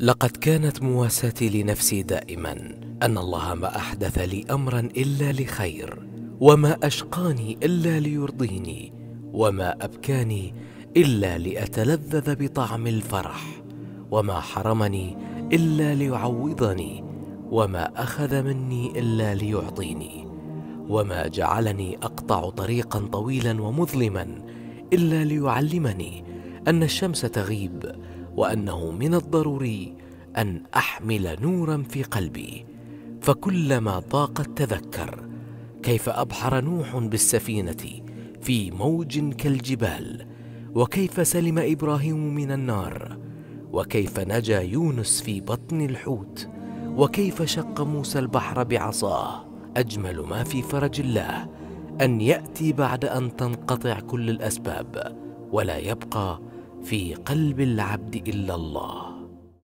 لقد كانت مواساتي لنفسي دائما أن الله ما أحدث لي امرا إلا لخير وما أشقاني إلا ليرضيني وما أبكاني إلا لأتلذذ بطعم الفرح وما حرمني إلا ليعوضني وما أخذ مني إلا ليعطيني وما جعلني أقطع طريقا طويلا ومظلما إلا ليعلمني أن الشمس تغيب وأنه من الضروري أن أحمل نورا في قلبي فكلما ضاقت تذكر كيف أبحر نوح بالسفينة في موج كالجبال وكيف سلم إبراهيم من النار وكيف نجا يونس في بطن الحوت وكيف شق موسى البحر بعصاه. أجمل ما في فرج الله أن يأتي بعد أن تنقطع كل الأسباب ولا يبقى في قلب العبد إلا الله.